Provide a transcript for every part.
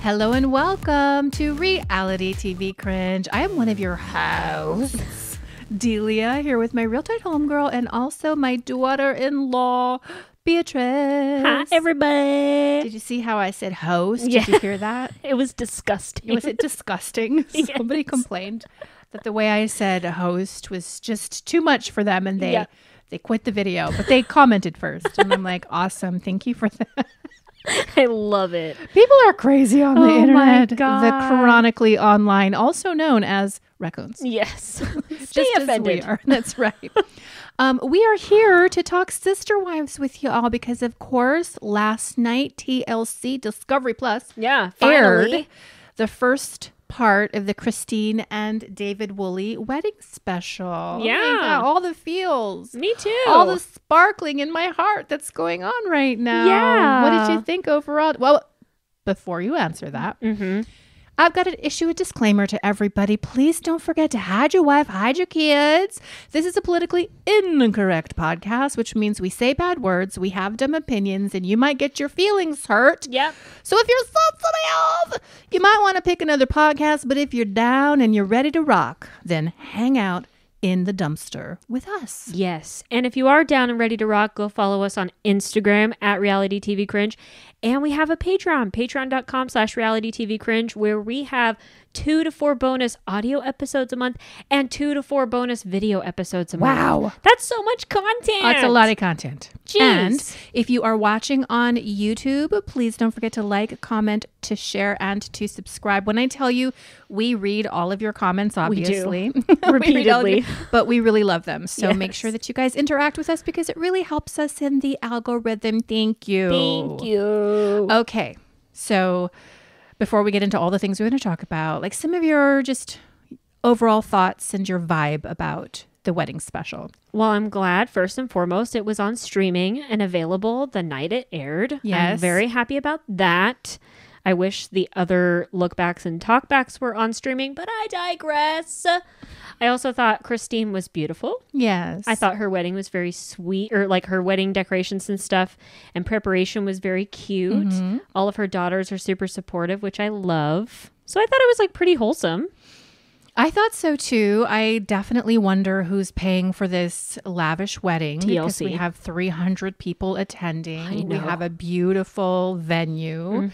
Hello and welcome to Reality TV Cringe. I am one of your hosts, Delia, here with my real tight homegirl and also my daughter in law, Beatrice. Hi, everybody. Did you see how I said host? Yeah. Did you hear that? It was disgusting. Was it disgusting? Somebody complained that the way I said host was just too much for them and they Yeah. they quit the video, but they commented first. And I'm like, awesome. Thank you for that. I love it. People are crazy on the Oh my internet. The chronically online, also known as raccoons. Yes. Just Stay as we offended. are. That's right. um, we are here to talk sister wives with you all because, of course, last night TLC Discovery Plus Yeah. aired the first part of the Christine and David Woolley wedding special. Oh Yeah. God, all the feels. Me too. All the sparkling in my heart that's going on right now. Yeah. What did you think overall? Well, before you answer that, Mm-hmm. I've got to issue a disclaimer to everybody. Please don't forget to hide your wife, hide your kids. This is a politically incorrect podcast, which means we say bad words, we have dumb opinions, and you might get your feelings hurt. Yep. So if you're sensitive, you might want to pick another podcast. But if you're down and you're ready to rock, then hang out in the dumpster with us. Yes. And if you are down and ready to rock, go follow us on Instagram at Reality TV Cringe. And we have a Patreon, patreon.com slash reality TV cringe, where we have two to four bonus audio episodes a month and two to four bonus video episodes a Wow. month. Wow. That's so much content. That's a lot of content. Jeez. And if you are watching on YouTube, please don't forget to like, comment, to share, and to subscribe. When I tell you, we read all of your comments, obviously. We read all of Repeatedly. your- but we really love them. So make sure that you guys interact with us because it really helps us in the algorithm. Thank you. Thank you. Okay. So before we get into all the things we're going to talk about, like some of your just overall thoughts and your vibe about the wedding special. Well, I'm glad first and foremost it was on streaming and available the night it aired. Yes. I'm very happy about that. I wish the other lookbacks and talkbacks were on streaming, but I digress. I also thought Christine was beautiful. Yes. I thought her wedding was very sweet, or like her wedding decorations and stuff and preparation was very cute. Mm-hmm. All of her daughters are super supportive, which I love. So I thought it was like pretty wholesome. I thought so too. I definitely wonder who's paying for this lavish wedding because we have 300 people attending. We have a beautiful venue.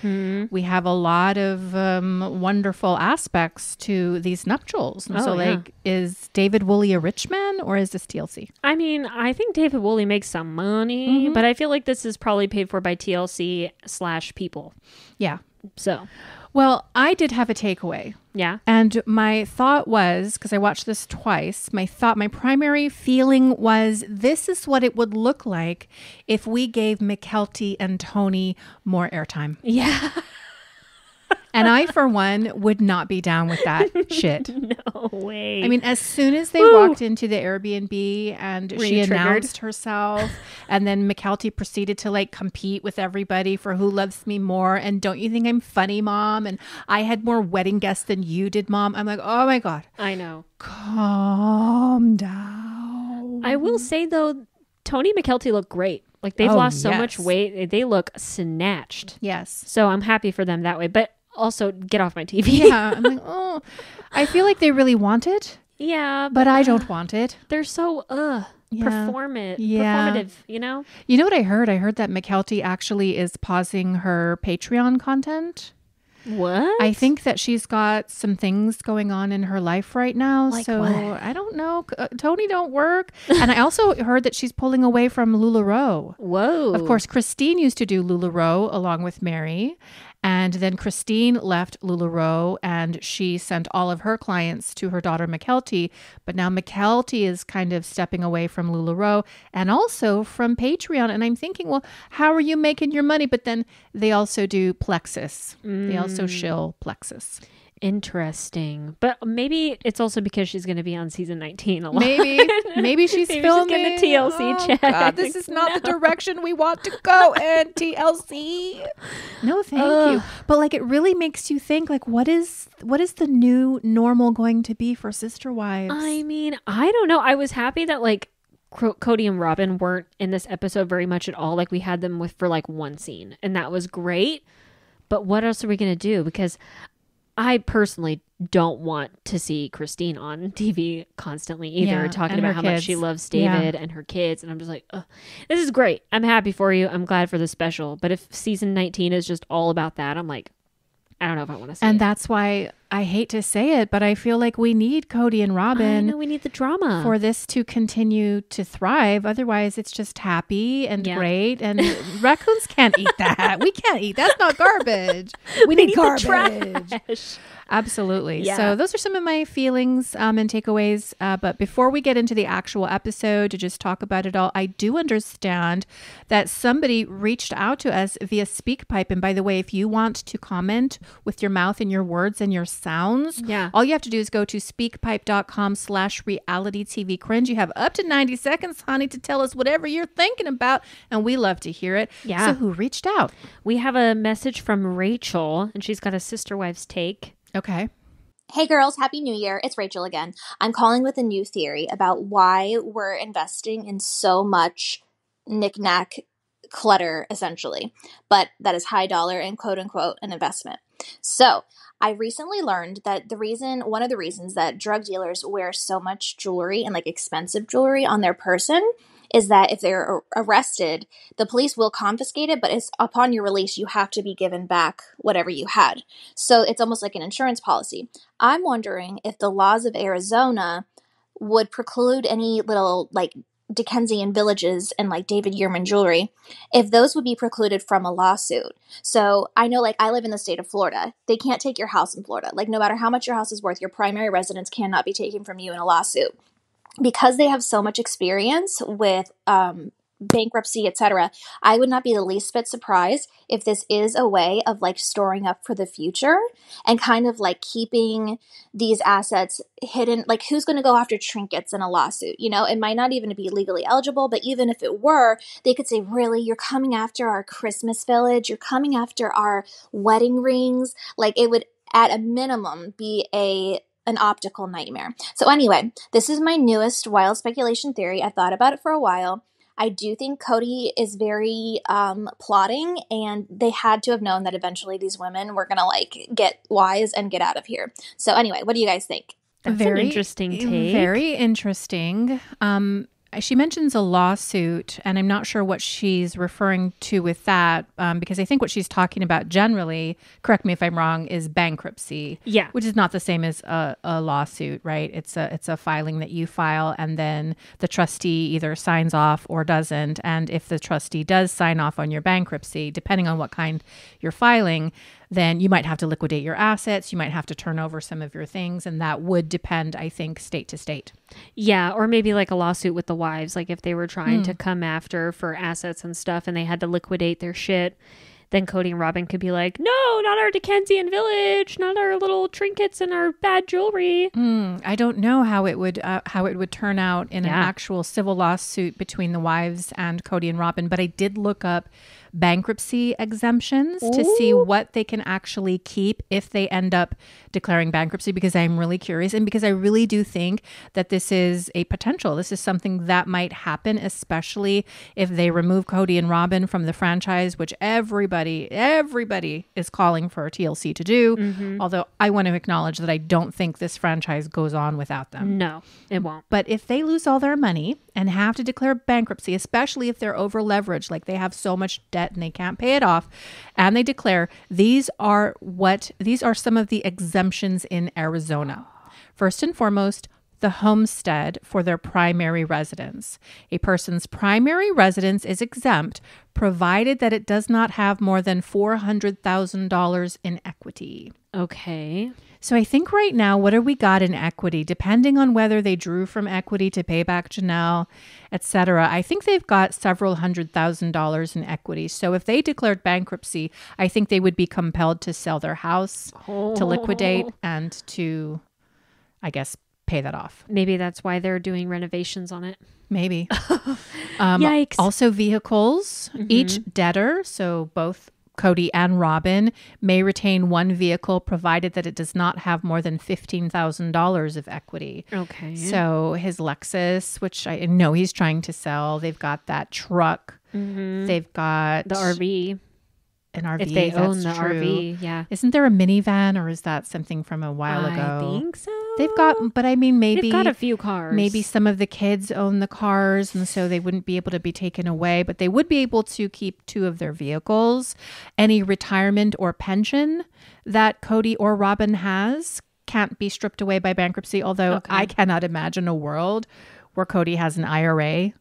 We have a lot of um, wonderful aspects to these nuptials. Oh, so, yeah. like, is David Woolley a rich man or is this TLC? I mean, I think David Woolley makes some money, but I feel like this is probably paid for by TLC slash people. Yeah. So, Well, I did have a takeaway. Yeah. And my thought was because I watched this twice, my thought, my primary feeling was this is what it would look like if we gave Mykelti and Tony more airtime. Yeah. And I, for one, would not be down with that shit. No way. I mean, as soon as they Woo. walked into the Airbnb and Were she announced herself, and then Mykelti proceeded to like compete with everybody for who loves me more. And don't you think I'm funny, mom? And I had more wedding guests than you did, mom. I'm like, oh my God. I know. Calm down. I will say though, Tony Mykelti looked great. Like they've Oh, lost so much weight. They look snatched. Yes. So I'm happy for them that way. But also get off my TV. Yeah. I'm like, oh, I feel like they really want it, yeah. but I don't want it. they're so uh Yeah. performant Yeah. performative, you know? You know what I heard? I heard that Mykelti actually is pausing her Patreon content. What? I think that she's got some things going on in her life right now. Like so what? I don't know. Uh, Tony don't work. and I also heard that she's pulling away from LuLaRoe. Whoa. Of course, Christine used to do LuLaRoe along with Meri. And then Christine left LuLaRoe and she sent all of her clients to her daughter Mykelti. But now Mykelti is kind of stepping away from LuLaRoe and also from Patreon. And I'm thinking, well, how are you making your money? But then they also do Plexus. They also mm. shill Plexus. Interesting. But maybe it's also because she's going to be on season 19 a lot. Maybe, maybe she's Maybe she's filming getting a TLC oh, check. God, this is not the direction we want to go in TLC. No, thank you. But like, it really makes you think. Like, what is what is the new normal going to be for Sister Wives? I mean, I don't know. I was happy that like Kody and Robyn weren't in this episode very much at all. Like we had them with for like one scene, and that was great. But what else are we going to do? Because I personally don't want to see Christine on TV constantly either, Yeah, talking about how much she kids. loves Yeah. David and her kids. And I'm just like, Ugh. this is great. I'm happy for you. I'm glad for the special. But if season 19 is just all about that, I'm like, I don't know if I want to see And it. that's why I hate to say it, but I feel like we need Kody and I Robyn know we need the drama. for this to continue to thrive. Otherwise, it's just happy and Yeah. great. And raccoons can't eat that. We can't eat. That's not garbage. We need, the garbage. Absolutely. Yeah. So those are some of my feelings um, and takeaways. Uh, but before we get into the actual episode to just talk about it all, I do understand that somebody reached out to us via SpeakPipe. And by the way, if you want to comment with your mouth and your words and your sounds, Yeah. all you have to do is go to speakpipe.com slash reality TV cringe. You have up to 90 seconds, honey, to tell us whatever you're thinking about. And we love to hear it. Yeah. So who reached out? We have a message from Rachel, and she's got a sister wife's take. Okay. Hey girls, happy new year. It's Rachel again. I'm calling with a new theory about why we're investing in so much knickknack clutter, essentially, but that is high dollar and quote unquote an investment. So, I recently learned that the reason, one of the reasons that drug dealers wear so much jewelry and like expensive jewelry on their person is that if they're arrested, the police will confiscate it, but it's upon your release, you have to be given back whatever you had. So it's almost like an insurance policy. I'm wondering if the laws of Arizona would preclude any little like Dickensian villages and like David Yurman jewelry, if those would be precluded from a lawsuit. So I know like I live in the state of Florida. They can't take your house in Florida. Like no matter how much your house is worth, your primary residence cannot be taken from you in a lawsuit. Because they have so much experience with um bankruptcy, etc. I would not be the least bit surprised if this is a way of like storing up for the future and kind of like keeping these assets hidden. Like who's going to go after trinkets in a lawsuit? You know it might not even be legally eligible but even if it were they could say really? You're coming after our christmas village? You're coming after our wedding rings? Like it would at a minimum be a an optical nightmare. So anyway this is my newest wild speculation theory. I thought about it for a while I do think Kody is very um, plotting, and they had to have known that eventually these women were gonna like get wise and get out of here. So anyway, what do you guys think? That's an interesting take. Very interesting. Um, she mentions a lawsuit, and I'm not sure what she's referring to with that, um, because I think what she's talking about generally, correct me if I'm wrong, is bankruptcy. Yeah. which is not the same as a, a lawsuit, right? It's a it's a filing that you file, and then the trustee either signs off or doesn't. And if the trustee does sign off on your bankruptcy, depending on what kind you're filing, then you might have to liquidate your assets. You might have to turn over some of your things, and that would depend, I think, state to state. Yeah, or maybe like a lawsuit with the wives, like if they were trying to come after for assets and stuff and they had to liquidate their shit, then Kody and Robyn could be like, "No, not our Dickensian village, not our little trinkets and our bad jewelry." Hmm, I don't know how it would uh, how it would turn out in an actual civil lawsuit between the wives and Kody and Robyn, but I did look up bankruptcy exemptions to see what they can actually keep if they end up declaring bankruptcy because I'm really curious and because I really do think that this is a potential. This is something that might happen especially if they remove Kody and Robyn from the franchise which everybody everybody is calling for TLC to do. Mm-hmm. Although I want to acknowledge that I don't think this franchise goes on without them. No, it won't. But if they lose all their money and have to declare bankruptcy, especially if they're over leveraged, like they have so much debt and they can't pay it off, and they declare these are what these are some of the exemptions in Arizona. First and foremost, the homestead for their primary residence. A person's primary residence is exempt provided that it does not have more than $400,000 in equity. Okay. So I think right now, what do we got in equity? Depending on whether they drew from equity to pay back Janelle, etc. I think they've got several hundred thousand dollars in equity. So if they declared bankruptcy, I think they would be compelled to sell their house, to liquidate, and to, I guess, pay that off. Maybe that's why they're doing renovations on it. Maybe. um, Yikes. Also, vehicles. Each debtor, so both Kody and Robyn, may retain one vehicle provided that it does not have more than $15,000 of equity. Okay. So his Lexus, which I know he's trying to sell, they've got that truck. Mm-hmm. They've got the RV. An RV. if they own the true. RV, yeah. Isn't there a minivan or is that something from a while I ago? I think so. They've got, but I mean, maybe They've got a few cars. maybe some of the kids own the cars and so they wouldn't be able to be taken away, but they would be able to keep two of their vehicles. Any retirement or pension that Kody or Robyn has can't be stripped away by bankruptcy, although Okay. I cannot imagine a world where Kody has an IRA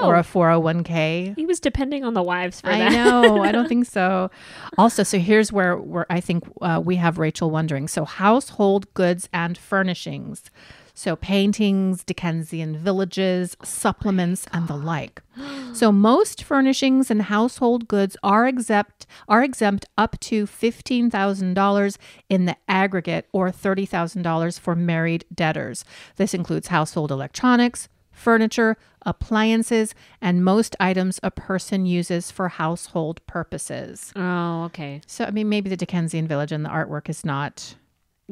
no. or a 401k. he was depending on the wives for I that. know. I don't think so. Also, so here's where where I think uh, we have Rachel wondering. So household goods and furnishings. So paintings, Dickensian villages, supplements, and the like. So most furnishings and household goods are exempt are exempt up to fifteen thousand dollars in the aggregate, or thirty thousand dollars for married debtors. This includes household electronics, furniture, appliances, and most items a person uses for household purposes. Oh, okay. So I mean, maybe the Dickensian village and the artwork is not.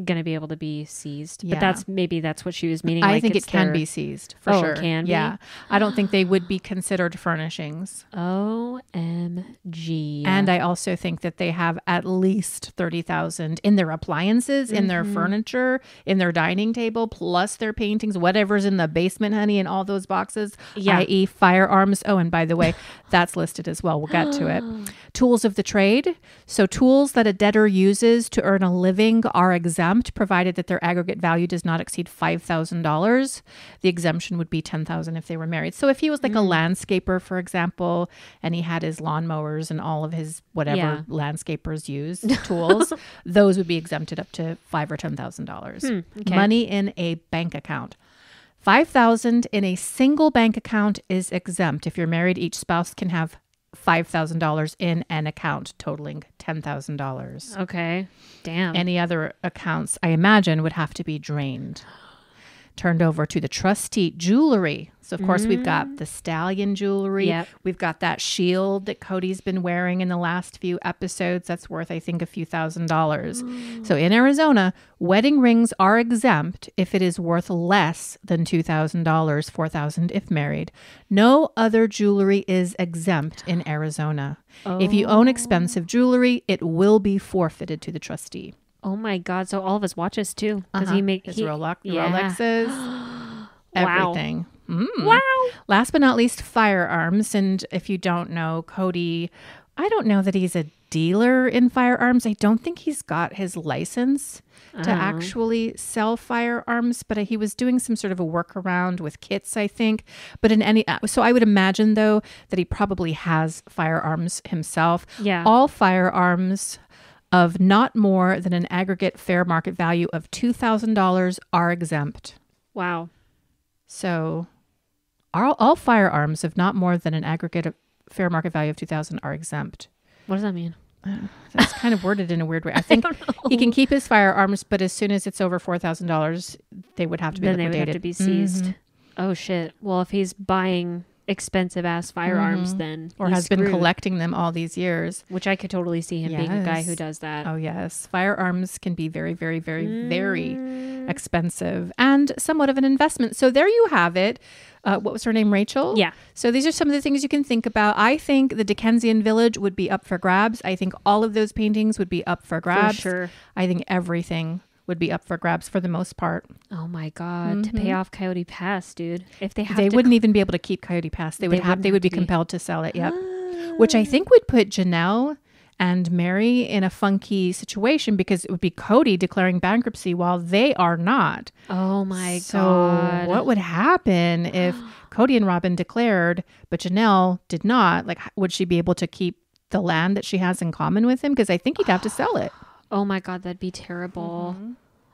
Gonna be able to be seized. Yeah. But that's maybe that's what she was meaning. I like think it can their- be seized for Oh, it sure. can be? Yeah, I don't think they would be considered furnishings. OMG. And I also think that they have at least 30,000 in their appliances, in their Mm-hmm. furniture, in their dining table, plus their paintings, whatever's in the basement, honey, in all those boxes, Yeah. i.e., firearms. Oh, and by the way, that's listed as well. We'll get to it. Tools of the trade. So, tools that a debtor uses to earn a living are exempt, provided that their aggregate value does not exceed $5,000. The exemption would be $10,000 if they were married. So, if he was like a mm. landscaper, for example, and he had his lawnmowers and all of his whatever Yeah. landscapers use tools, those would be exempted up to five or ten thousand dollars. Hmm, okay. Money in a bank account. Five thousand in a single bank account is exempt. If you're married, each spouse can have five thousand dollars in an account, totaling ten thousand dollars. Okay. Damn. Any other accounts, I imagine, would have to be drained. Turned over to the trustee jewelry. So, of course, we've got mm. the stallion jewelry. Yep. We've got that shield that Kody's been wearing in the last few episodes. That's worth, I think, a few thousand dollars. So, in Arizona, wedding rings are exempt if it is worth less than $2,000, 4,000 if married. No other jewelry is exempt in Arizona. If you own oh. expensive jewelry, it will be forfeited to the trustee. Oh my god. So all of his watches too. Because Uh-huh. he make his he, Rolex, yeah. Rolexes, Wow. everything. Mm. Wow. Last but not least, firearms. And if you don't know, Kody, I don't know that he's a dealer in firearms. I don't think he's got his license to Oh. actually sell firearms, but he was doing some sort of a workaround with kits, I think. But in any, uh, so I would imagine though that he probably has firearms himself. Yeah. All firearms of not more than an aggregate fair market value of $2,000 are exempt. Wow. So, all, all firearms of not more than an aggregate of fair market value of 2000 are exempt. What does that mean? That's kind of worded in a weird way. I think he can keep his firearms, but as soon as it's over $4,000, they would have to be Then they would have to be seized. Mhm. Oh shit. Well, if he's buying expensive ass firearms, then Or has been collecting them all these years. Which I could totally see him being a guy who does that. Oh, yes. Firearms can be very, very, very, very Mm. expensive and somewhat of an investment. So there you have it. Uh, what was her name? Rachel? Yeah. So these are some of the things you can think about. I think the Dickensian village would be up for grabs. I think all of those paintings would be up for grabs. sure. I think everything would be up for grabs for the most part. Oh my god, to pay off Coyote Pass, dude. If they have Mm-hmm. they wouldn't even be able to keep Coyote Pass. They would They have they would be be. compelled to sell it. Yep. Which I think would put Janelle and Meri in a funky situation because it would be Kody declaring bankruptcy while they are not. Oh my so god. what would happen if Kody and Robyn declared, but Janelle did not? Like, would she be able to keep the land that she has in common with him? Because I think he'd have to sell it. Oh my god, that'd be terrible.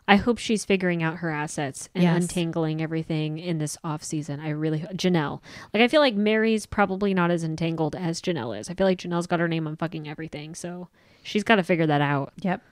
I hope she's figuring out her assets and. Yes. untangling everything in this off season. I really Janelle. Like I feel like Meri's probably not as entangled as Janelle is. I feel like Janelle's got her name on fucking everything, so she's got to figure that out. Yep.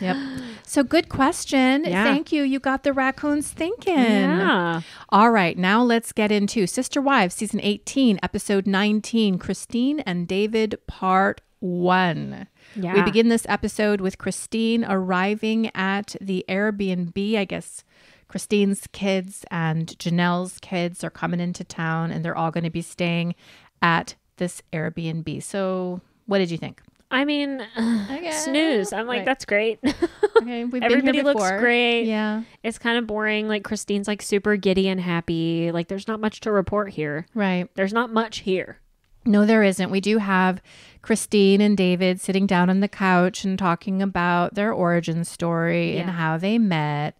Yep. So good question. Yeah. Thank you. You got the raccoons thinking. Yeah. All right, now let's get into Sister Wives, season 18, episode 19, Christine and David, part one. Yeah. We begin this episode with Christine arriving at the Airbnb. I guess Christine's kids and Janelle's kids are coming into town and they're all going to be staying at this Airbnb. So, what did you think? I mean, snooze. I'm like, Right. that's great. Okay, we've Everybody looks great. Yeah, It's kind of boring. Like Christine's like super giddy and happy. Like there's not much to report here. right. There's not much here. No, there isn't. We do have Christine and David sitting down on the couch and talking about their origin story and how they met.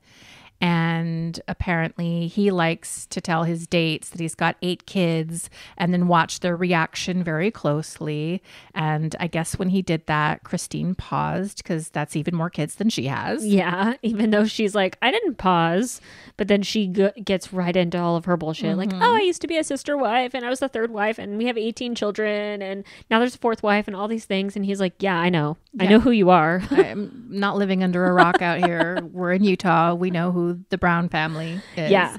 And apparently, he likes to tell his dates that he's got eight kids and then watch their reaction very closely. And I guess when he did that, Christine paused because that's even more kids than she has. Yeah, even though she's like, I didn't pause, but then she g- gets right into all of her bullshit. Like, mm-hmm. oh, I used to be a sister wife, and I was the third wife, and we have 18 children, and now there's a fourth wife, and all these things. And he's like, Yeah, I know. I know who you are. I'm not living under a rock out here. We're in Utah. We know who the Brown family is. Yeah.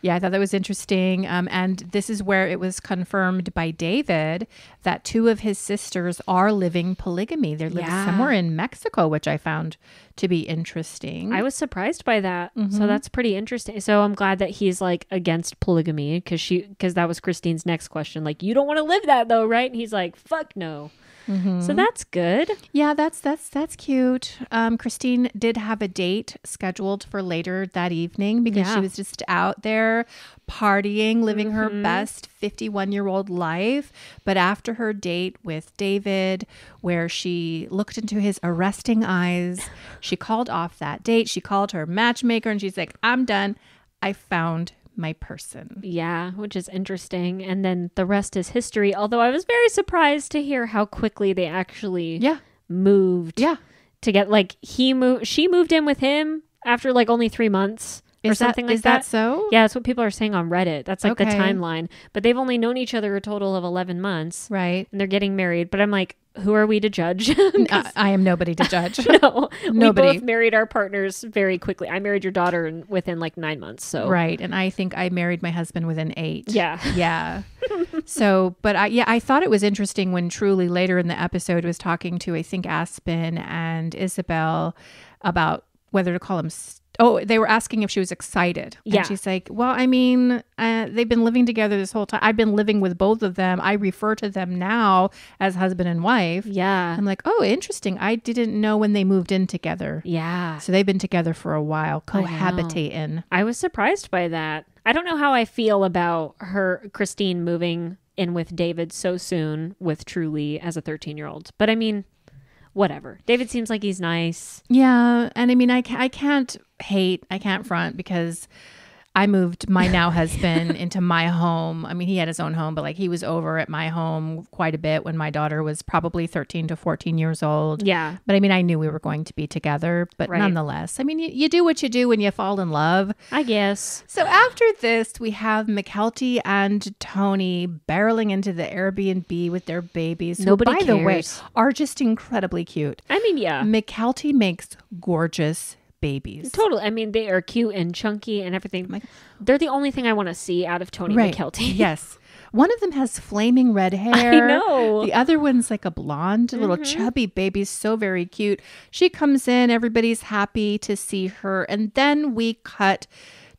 Yeah, I thought that was interesting. Um, and this is where it was confirmed by David that two of his sisters are living polygamy. They're living Yeah. somewhere in Mexico, which I found to be interesting. I was surprised by that. Mm-hmm. So that's pretty interesting. So I'm glad that he's like against polygamy because she because that was Christine's next question. Like, you don't want to live that though, right? And he's like, fuck no. Mm-hmm. So that's good. yeah, that's that's that's cute. Um, Christine did have a date scheduled for later that evening because Yeah. she was just out there partying, living her best 51 year old life. But after her date with David, where she looked into his arresting eyes, she called off that date. She called her matchmaker and she's like, I'm done. I found my person. Yeah, which is interesting. And then the rest is history. Although I was very surprised to hear how quickly they actually Yeah. moved Yeah. to get like he moved she moved in with him after like only three months or Is that, something like is that so? Yeah, that's what people are saying on Reddit. That's like the timeline. But they've only known each other a total of 11 months Right. and they're getting married. But I'm like, who are we to judge? I, I am nobody to judge. no, we Nobody. both married our partners very quickly. I married your daughter in, within like nine months. So Right. And I think I married my husband within eight. yeah, Yeah. so, but I, yeah, I thought it was interesting when Truly later in the episode was talking to, I think, Aspen and Ysabel about whether to call him. Oh, they were asking if she was excited. And Yeah. she's like, well, I mean, uh, they've been living together this whole time. I've been living with both of them. I refer to them now as husband and wife. yeah, I'm like, oh, interesting. I didn't know when they moved in together. yeah. So they've been together for a while, cohabitating. I was surprised by that. I don't know how I feel about her, Christine, moving in with David so soon with Truly as a 13 year old. But I mean, whatever. David seems like he's nice. Yeah, and I mean, I, I can't hate, I can't front because I moved my now husband into my home. I mean, he had his own home, but like he was over at my home quite a bit when my daughter was probably 13 to 14 years old. Yeah. But I mean, I knew we were going to be together, but Right. nonetheless, I mean, you, you do what you do when you fall in love. I guess. So after this, we have Mykelti and Tony barreling into the Airbnb with their babies. who, Nobody by the way, cares. are just incredibly cute. I mean, yeah. Mykelti makes gorgeous babies. Totally. I mean, they are cute and chunky and everything. Oh my- They're the only thing I want to see out of Tony Right. Mykelti. yes. One of them has flaming red hair. I know. The other one's like a blonde, little mm-hmm. chubby baby, so very cute. She comes in, everybody's happy to see her. And then we cut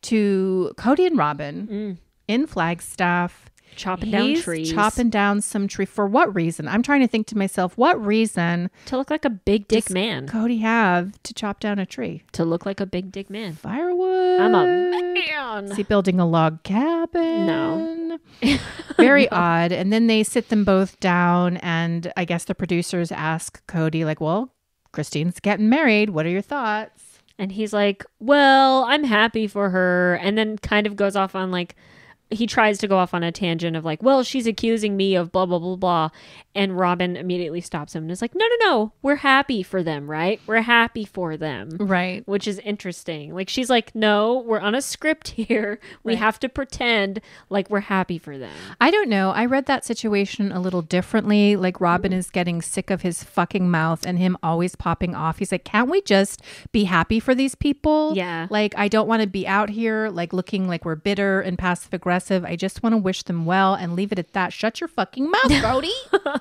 to Kody and Robyn mm. in Flagstaff. Chopping down trees. chopping down some tree. For what reason? I'm trying to think to myself, what reason to look like a big dick man. Kody have to chop down a tree? To look like a big dick man. Firewood. I'm a man. Is he building a log cabin? No. Very odd. And then they sit them both down, and I guess the producers ask Kody, like, well, Christine's getting married. What are your thoughts? And he's like, Well, I'm happy for her. And then kind of goes off on like, he tries to go off on a tangent of like, Well, she's accusing me of blah, blah, blah, blah. And Robyn immediately stops him and is like, No, no, no. We're happy for them, right? We're happy for them. Right. Which is interesting. Like, she's like, No, we're on a script here. We Right. have to pretend like we're happy for them. I don't know. I read that situation a little differently. Like Robin is getting sick of his fucking mouth and him always popping off. He's like, can't we just be happy for these people? Yeah. Like, I don't want to be out here like looking like we're bitter and passive aggressive aggressive. I just want to wish them well and leave it at that. Shut your fucking mouth, Kody.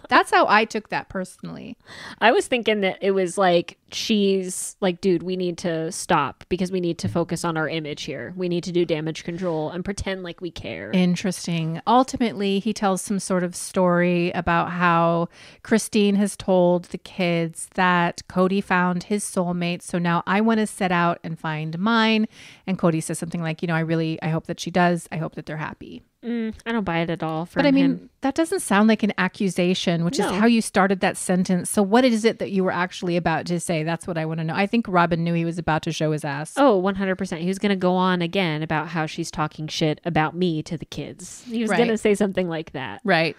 That's how I took that personally. I was thinking that it was like she's like, dude, we need to stop because we need to focus on our image here. We need to do damage control and pretend like we care. Interesting. Ultimately, he tells some sort of story about how Christine has told the kids that Kody found his soulmate. So now I want to set out and find mine. And Kody says something like, you know, I really, I hope that she does. I hope that they're happy. Mm, I don't buy it at all. But I mean, him. that doesn't sound like an accusation, which No. is how you started that sentence. So, what is it that you were actually about to say? That's what I want to know. I think Robyn knew he was about to show his ass. Oh, 100%. He was going to go on again about how she's talking shit about me to the kids. He was Right. going to say something like that. Right.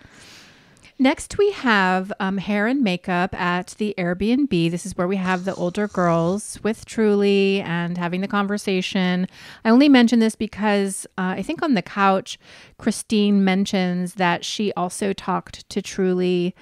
Next, we have um, hair and makeup at the Airbnb. This is where we have the older girls with Truly and having the conversation. I only mention this because uh, I think on the couch, Christine mentions that she also talked to Truly,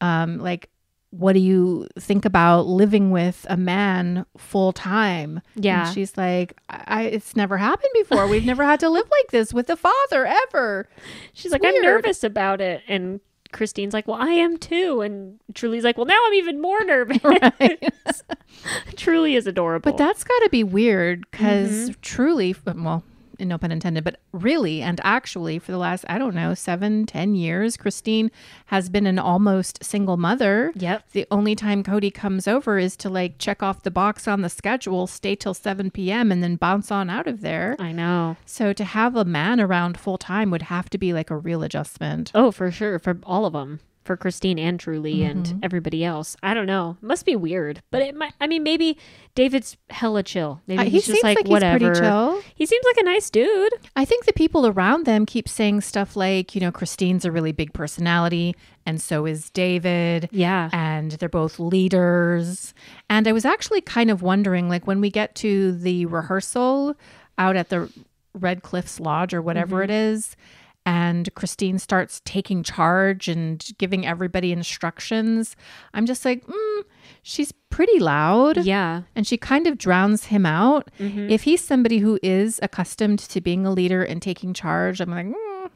um, like, what do you think about living with a man full time? Yeah. And she's like, I, I, it's never happened before. We've never had to live like this with a father ever. She's like, I'm nervous about it. And Christine's like, well, I am too. And Truly's like, well, now I'm even more nervous. Truly is adorable. But that's got to be weird because Mm-hmm. truly, well, no pun intended, but really and actually, for the last, I don't know, seven, ten years, Christine has been an almost single mother. Yep. The only time Kody comes over is to like check off the box on the schedule, stay till 7 p.m., and then bounce on out of there. I know. So to have a man around full time would have to be like a real adjustment. Oh, for sure. For all of them. For Christine and Truly Mm-hmm. and everybody else. I don't know. Must be weird. But it might, I mean, maybe David's hella chill. Maybe Uh, he he's seems just like, like, whatever. he's pretty chill. He seems like a nice dude. I think the people around them keep saying stuff like, you know, Christine's a really big personality, and so is David. Yeah. And they're both leaders. And I was actually kind of wondering, like, when we get to the rehearsal out at the Red Cliffs Lodge or whatever Mm-hmm. it is, and Christine starts taking charge and giving everybody instructions, I'm just like, mm, she's pretty loud Yeah. and she kind of drowns him out. Mm-hmm. If he's somebody who is accustomed to being a leader and taking charge, I'm like, mm,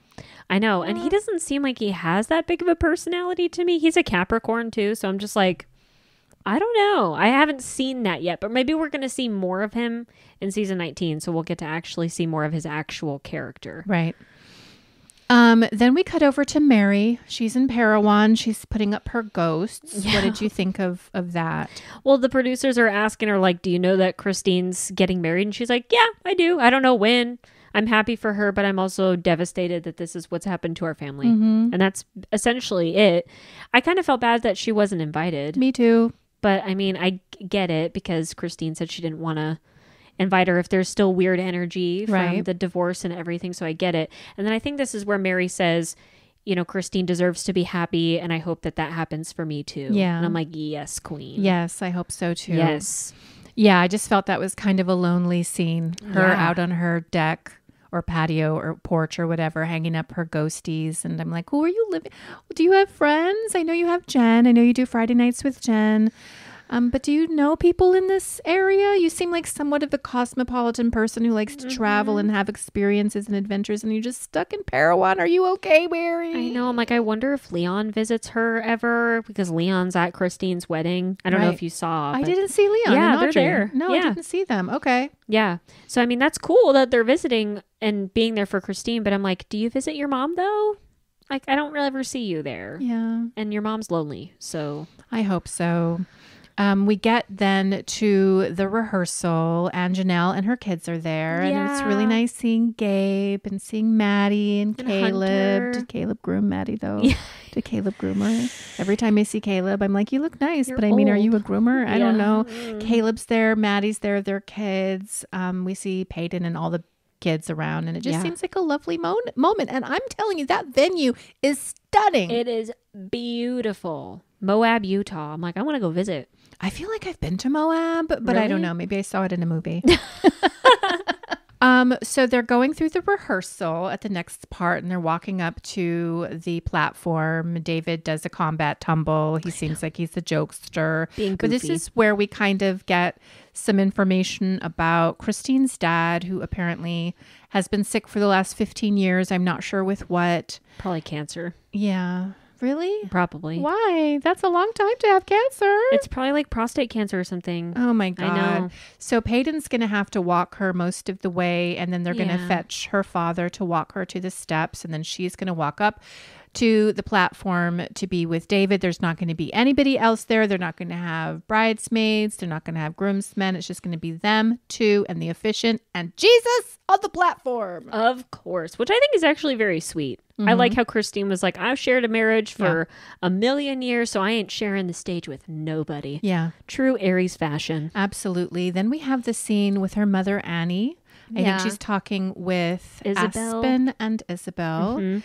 I know. And he doesn't seem like he has that big of a personality to me. He's a Capricorn too. So I'm just like, I don't know. I haven't seen that yet, but maybe we're going to see more of him in season 19. So we'll get to actually see more of his actual character. right. Um, then we cut over to Meri. She's in Parowan. She's putting up her ghosts. What did you think of of that? Well, the producers are asking her, like, do you know that Christine's getting married? And she's like, yeah, I do. I don't know when. I'm happy for her, but I'm also devastated that this is what's happened to our family. Mm-hmm. And that's essentially it. I kind of felt bad that she wasn't invited. Me too. But I mean, I get it because Christine said she didn't want to invite her if there's still weird energy from Right. the divorce and everything. So I get it. And then I think this is where Meri says, you know, Christine deserves to be happy, and I hope that that happens for me too. Yeah. And I'm like, yes, queen. Yes, I hope so too. Yes. Yeah, I just felt that was kind of a lonely scene. Her Yeah. out on her deck or patio or porch or whatever, hanging up her ghosties. And I'm like, who are you living? Do you have friends? I know you have Jen. I know you do Friday nights with Jen. Um, but do you know people in this area? You seem like somewhat of a cosmopolitan person who likes to travel Mm-hmm. and have experiences and adventures, and you're just stuck in Parowan. Are you okay, Meri? I know. I'm like, I wonder if Leon visits her ever because Leon's at Christine's wedding. I don't know if you saw. I didn't see Leon. Yeah, they're there. No, I didn't see them. Okay. Yeah. So I mean, that's cool that they're visiting and being there for Christine. But I'm like, do you visit your mom though? Like, I don't really ever see you there, Yeah. and your mom's lonely. So I hope so. Um, we get then to the rehearsal, and Janelle and her kids are there, and it's really nice seeing Gabe and seeing Maddie and, And Caleb. Hunter. Did Caleb groom Maddie though? Yeah. Did Caleb groom her? Every time I see Caleb, I'm like, "You look nice," You're but I mean, are you a old. groomer? I don't know. Mm. Caleb's there, Maddie's there, their kids. Um, we see Paedon and all the kids around, and it just Yeah. seems like a lovely mo- moment. And I'm telling you, that venue is stunning. it is beautiful, Moab, Utah. I'm like, I want to go visit. I feel like I've been to Moab, but I don't know. Maybe I saw it in a movie. Um, so they're going through the rehearsal at the next part and they're walking up to the platform. David does a combat tumble. He seems like he's a jokester. Being But this is where we kind of get some information about Christine's dad, who apparently has been sick for the last 15 years. I'm not sure with what. Probably cancer. Yeah. Really? Probably. Why? That's a long time to have cancer. It's probably like prostate cancer or something. Oh my god. I know. So Paedon's going to have to walk her most of the way and then they're going to Yeah. fetch her father to walk her to the steps and then she's going to walk up to the platform to be with David. There's not going to be anybody else there. They're not going to have bridesmaids. They're not going to have groomsmen. It's just going to be them two and the officiant and Jesus on the platform. Of course, which I think is actually very sweet. I like how Christine was like, I've shared a marriage for a million years, so I ain't sharing the stage with nobody. Yeah. True Aries fashion. Absolutely. Then we have the scene with her mother Annie. I Yeah. think she's talking with Ysabel. Aspen and Ysabel. Mhm.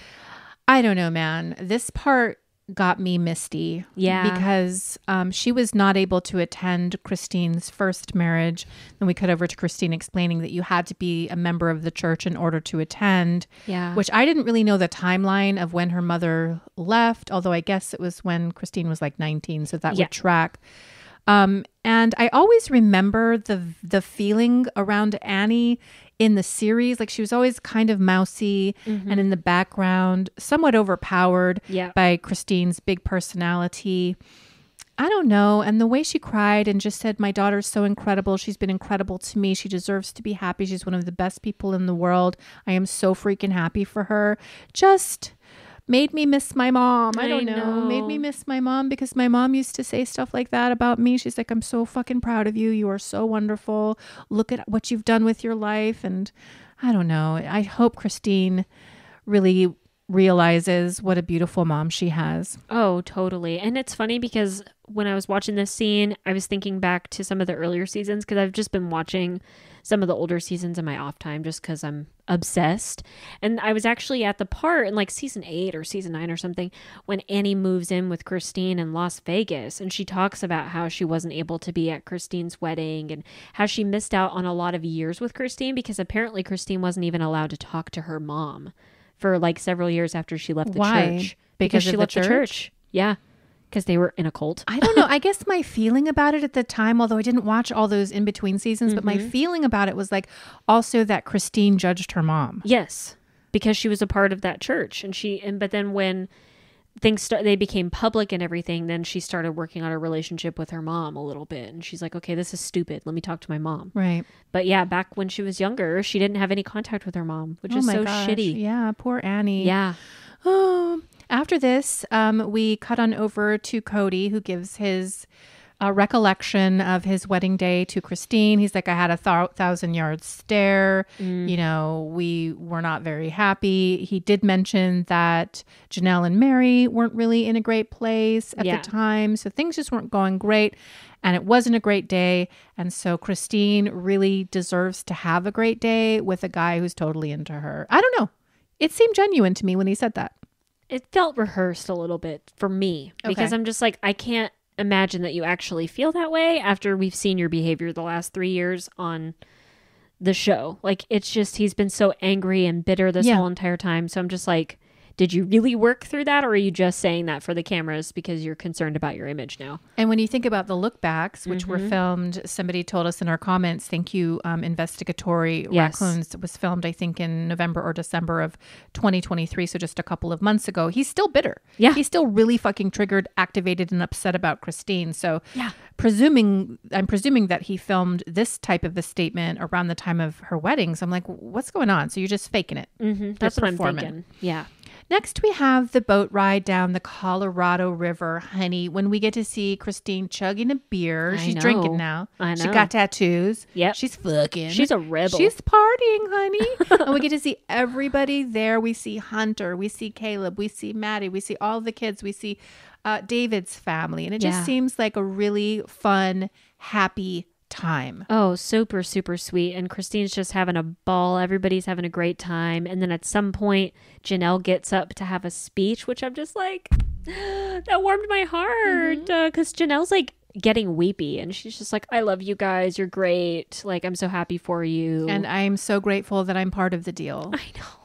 I don't know, man. This part got me misty. Yeah. Because um, she was not able to attend Christine's first marriage. Then we cut over to Christine explaining that you had to be a member of the church in order to attend, Yeah. which I didn't really know the timeline of when her mother left, although I guess it was when Christine was like 19, so that Yeah. would track. Um, and I always remember the the feeling around Annie in the series. Like she was always kind of mousy and in mm-hmm. the background, somewhat overpowered Yeah. by Christine's big personality. I don't know. And the way she cried and just said, My daughter's so incredible. She's been incredible to me. She deserves to be happy. She's one of the best people in the world. I am so freaking happy for her. Just made me miss my mom. I I don't know. Made me miss my mom because my mom used to say stuff like that about me. She's like, I'm so fucking proud of you. You are so wonderful. Look at what you've done with your life. And I don't know. I hope Christine really realizes what a beautiful mom she has. Oh, totally. And it's funny because when I was watching this scene, I was thinking back to some of the earlier seasons because I've just been watching some of the older seasons in my off time just because I'm obsessed. And I was actually at the part in like season eight or season nine or something when Annie moves in with Christine in Las Vegas and she talks about how she wasn't able to be at Christine's wedding and how she missed out on a lot of years with Christine because apparently Christine wasn't even allowed to talk to her mom for like several years after she left the Why? church Because she of the left the church? church. Yeah, because they were in a cult. I don't know. I guess my feeling about it at the time, although I didn't watch all those in between seasons, but my mm-hmm. feeling about it was like also that Christine judged her mom. Yes, because she was a part of that church, and she and but then when things start, they became public and everything. Then she started working on a relationship with her mom a little bit, and she's like, "Okay, this is stupid. Let me talk to my mom." Right. But yeah, back when she was younger, she didn't have any contact with her mom, which oh is so gosh. shitty. Yeah, poor Annie. Yeah. Oh. After this, um, we cut on over to Kody, who gives his uh, recollection of his wedding day to Christine. He's like, I had a thou- thousand yard stare. You know, we were not very happy. He did mention that Janelle and Meri weren't really in a great place at Yeah. the time. So things just weren't going great. And it wasn't a great day. And so Christine really deserves to have a great day with a guy who's totally into her. I don't know. It seemed genuine to me when he said that. it felt rehearsed a little bit for me because Okay. I'm just like I can't imagine that you actually feel that way after we've seen your behavior the last 3 years on the show. Like it's just he's been so angry and bitter this Yeah. whole entire time. So I'm just like did you really work through that or are you just saying that for the cameras because you're concerned about your image now? And when you think about the look backs, which Mm-hmm. were filmed, somebody told us in our comments, thank you, um, Investigatory Yes. Raccoons was filmed, I think, in November or December of 2023. So just a couple of months ago. He's still bitter. Yeah. He's still really fucking triggered, activated, and upset about Christine. So Yeah. presuming, I'm presuming that he filmed this type of a statement around the time of her wedding. So I'm like, what's going on? So you're just faking it. Mhm. That's what I'm thinking. Yeah. Next, we have the boat ride down the Colorado River, honey. When we get to see Christine chugging a beer, I she's know. drinking now. I know. She got tattoos. Yep. she's fucking. She's a rebel. She's partying, honey. and we get to see everybody there. We see Hunter. We see Caleb. We see Maddie. We see all the kids. We see uh, David's family, and it just seems like a really fun, happy time. Oh, super, super sweet. And Christine's just having a ball. Everybody's having a great time. And then at some point, Janelle gets up to have a speech, which I'm just like, that warmed my heart. Mm-hmm. Uh, because Janelle's like getting weepy and she's just like, I love you guys. You're great. Like, I'm so happy for you. And I'm so grateful that I'm part of the deal. I know.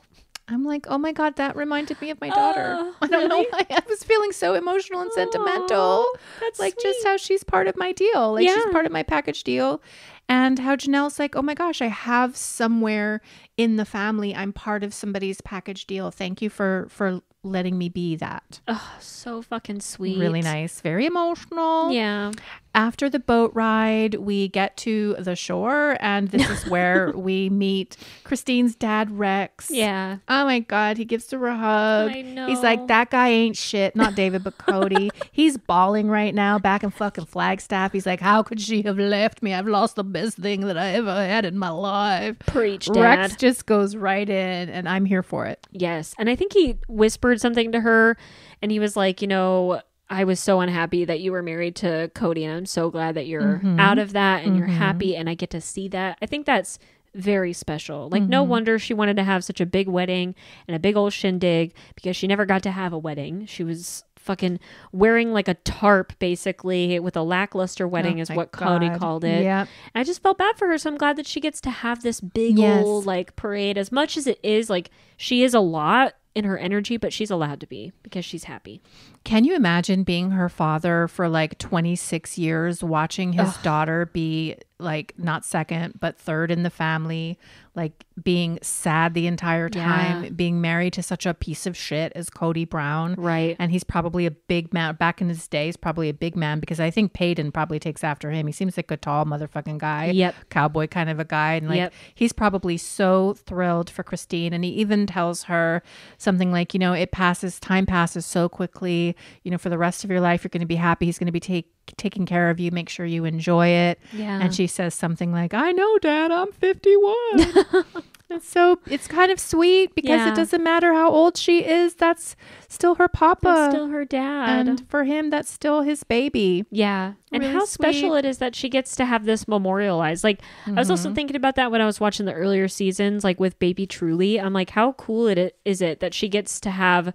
I'm like, oh my God, that reminded me of my daughter. Oh, I don't really? know why. I was feeling so emotional and sentimental. Oh, that's like just how she's part of my deal. Like she's part of my package deal. And how Janelle's like, oh my gosh, I have somewhere in the family. I'm part of somebody's package deal. Thank you for for letting me be that. Oh, so fucking sweet. Really nice. Very emotional. Yeah. After the boat ride, we get to the shore, and this is where we meet Christine's dad, Rex. Yeah. Oh my God, he gives her a hug. I know. He's like, that guy ain't shit. Not David, but Kody. He's bawling right now back in fucking Flagstaff. He's like, how could she have left me? I've lost the best thing that I ever had in my life. Preach, Dad. Rex just goes right in, and I'm here for it. Yes. And I think he whispered something to her and he was like, you know, I was so unhappy that you were married to Kody and I'm so glad that you're Mhm. out of that and you're Mhm. happy and I get to see that. I think that's very special. Like no Mhm. wonder she wanted to have such a big wedding and a big old shindig because she never got to have a wedding. She was fucking wearing like a tarp basically with a lackluster wedding Oh is what Kody called it. Yep. And I just felt bad for her, so I'm glad that she gets to have this big Yes. old like parade. As much as it is, like she is a lot in her energy, but she's allowed to be because she's happy. Can you imagine being her father for like 26 years, watching his daughter be like not second, but third in the family, like being sad the entire time, Yeah. being married to such a piece of shit as Kody Brown? Right. And he's probably a big man. Back in his days, probably a big man because I think Paedon probably takes after him. He seems like a tall motherfucking guy. Yep. Cowboy kind of a guy. And like, Yep. he's probably so thrilled for Christine. And he even tells her something like, you know, it passes, time passes so quickly. You know, for the rest of your life, you're going to be happy. He's going to be take, taking care of you. Make sure you enjoy it. Yeah. And she says something like, I know, Dad, I'm 51. It's so it's kind of sweet because Yeah. it doesn't matter how old she is. That's still her papa, That's still her dad. and for him, that's still his baby. yeah. And really how special it is that she gets to have this memorialized. Like, I was also mm-hmm. thinking about that when I was watching the earlier seasons, like with Baby Truly. I'm like, how cool it is it that she gets to have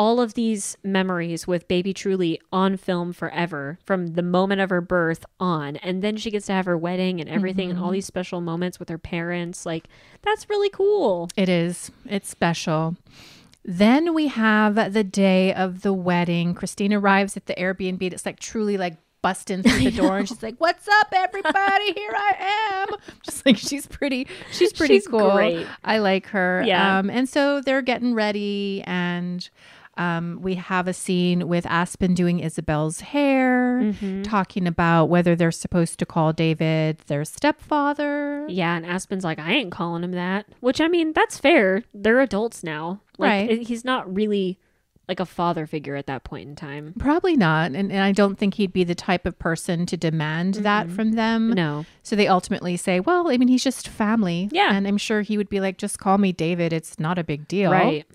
all of these memories with Baby Truly on film forever from the moment of her birth on. And then she gets to have her wedding and everything and all these special moments with her parents. Like, that's really cool. It is. It's special. Then we have the day of the wedding. Christine arrives at the Airbnb. It's like truly like busting through the door and she's like, What's up, everybody? Here I am. Just like she's pretty, she's pretty She's cool. great. I like her. Yeah. Um, and so they're getting ready and um, we have a scene with Aspen doing Ysabel's hair, Mm-hmm. talking about whether they're supposed to call David their stepfather. Yeah, and Aspen's like, I ain't calling him that. Which I mean, that's fair. They're adults now. Like, Right. it- He's not really like a father figure at that point in time. Probably not. And, and I don't think he'd be the type of person to demand that from them. Mm-hmm. No. So they ultimately say, well, I mean, he's just family. Yeah. And I'm sure he would be like, just call me David. It's not a big deal. Right.